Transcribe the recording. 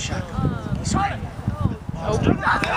shotgun. He's screaming.